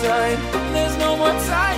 There's no more time.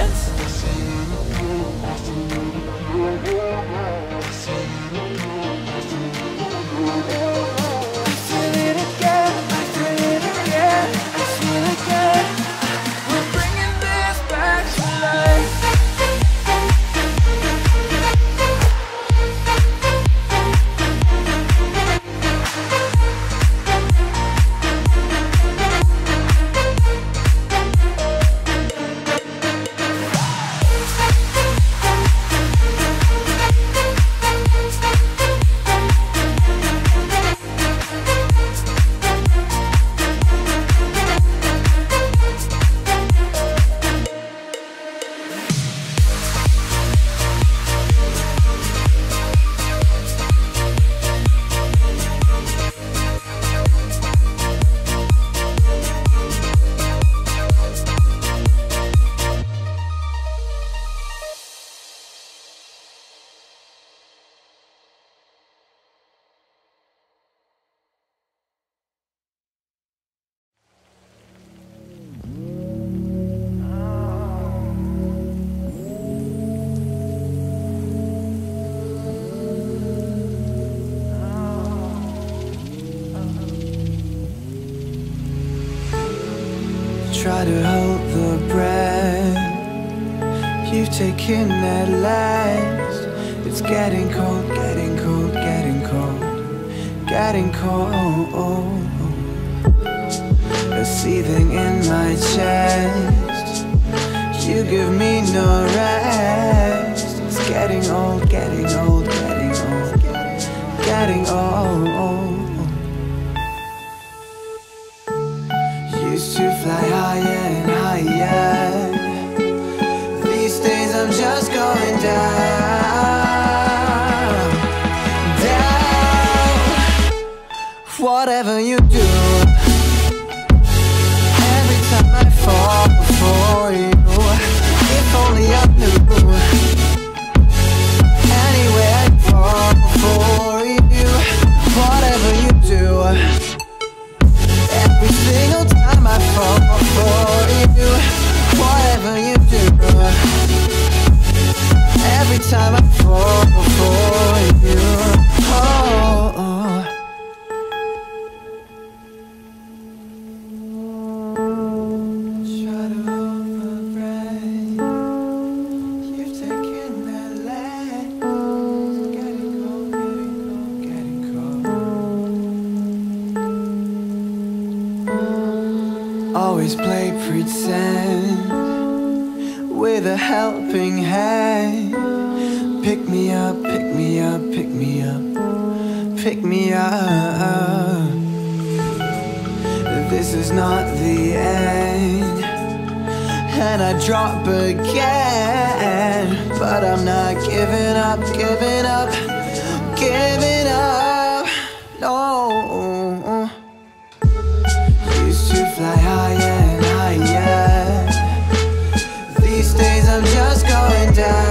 Try to hold the breath you've taken at last. It's getting cold, getting cold, getting cold, getting cold. A seething in my chest. You give me no rest. It's getting old, getting old, time I fall for you, oh. You've taken. Getting cold, getting cold, getting cold. Always play pretend with a helping hand. Pick me up, pick me up, pick me up, pick me up. This is not the end, and I drop again. But I'm not giving up, giving up, giving up. Going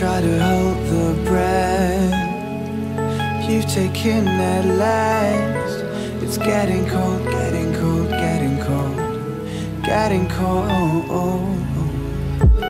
Try to hold the breath you've taken at last. It's getting cold, getting cold, getting cold, getting cold.